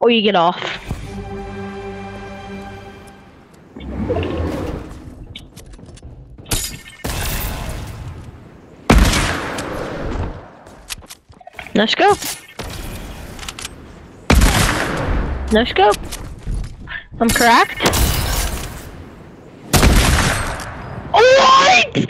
or you get off. Let's go. Let's go. I'm correct. What?